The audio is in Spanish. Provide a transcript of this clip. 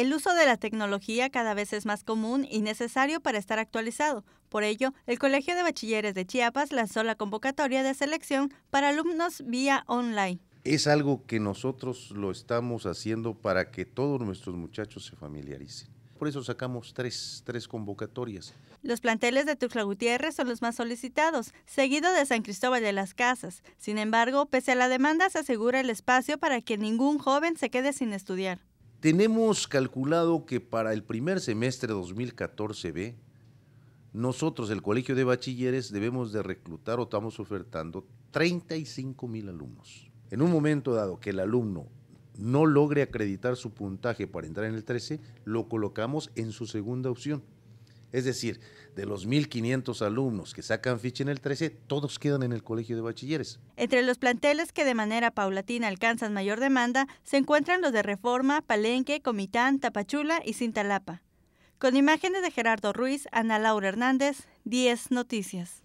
el uso de la tecnología cada vez es más común y necesario para estar actualizado. Por ello, el Colegio de Bachilleres de Chiapas lanzó la convocatoria de selección para alumnos vía online. Es algo que nosotros lo estamos haciendo para que todos nuestros muchachos se familiaricen. Por eso sacamos tres, tres convocatorias. Los planteles de Tuxtla Gutiérrez son los más solicitados, seguido de San Cristóbal de las Casas. Sin embargo, pese a la demanda, se asegura el espacio para que ningún joven se quede sin estudiar. Tenemos calculado que para el primer semestre 2014B, nosotros, el Colegio de Bachilleres, debemos de reclutar o estamos ofertando 35 mil alumnos. En un momento dado que el alumno no logre acreditar su puntaje para entrar en el 13, lo colocamos en su segunda opción. Es decir, de los 1.500 alumnos que sacan ficha en el 13, todos quedan en el colegio de bachilleres. Entre los planteles que de manera paulatina alcanzan mayor demanda se encuentran los de Reforma, Palenque, Comitán, Tapachula y Cintalapa. Con imágenes de Gerardo Ruiz, Ana Laura Hernández, 10 Noticias.